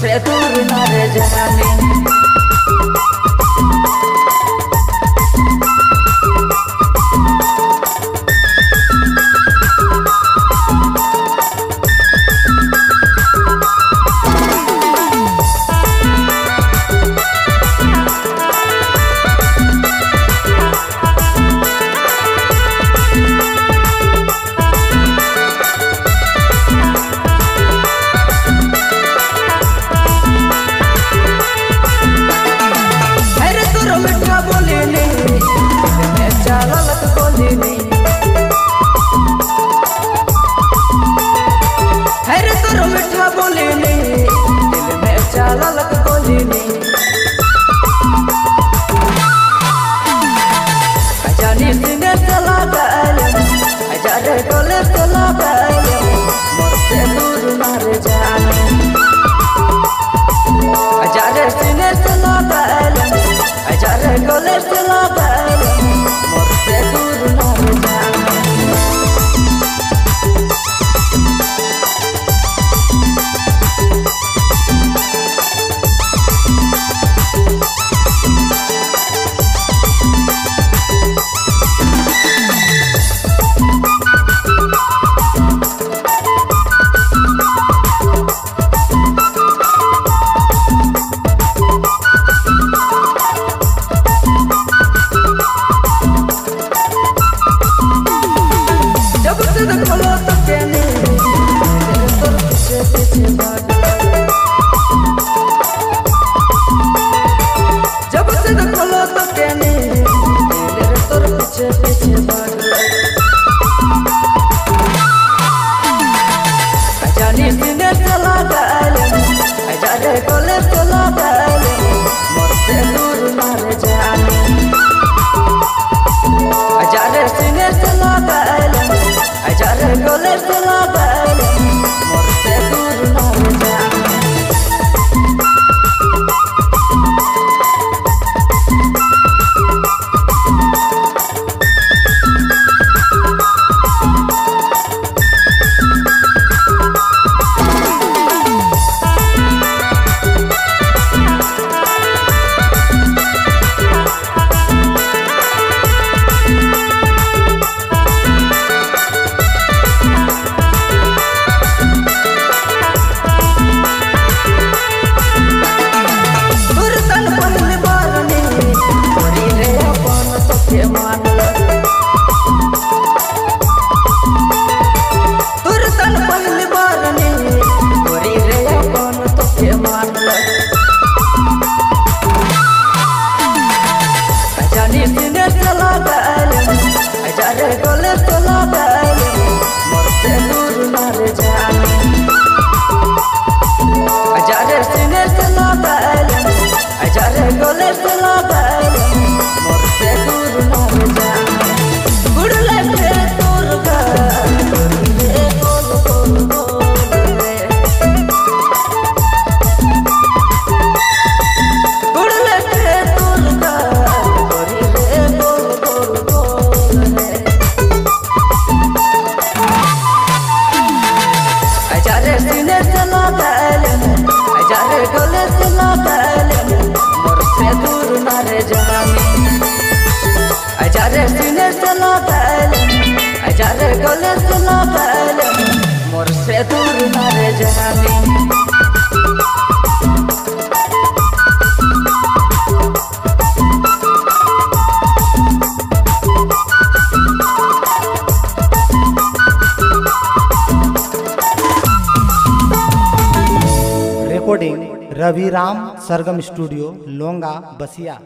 से दूर न जाने। Ajar sinerse la belen, ajar golerse la belen. जब से देखो तो तेने तेरे तोर पीछे पीछे भाग। जाने रवि राम सरगम स्टूडियो लोंगा बसिया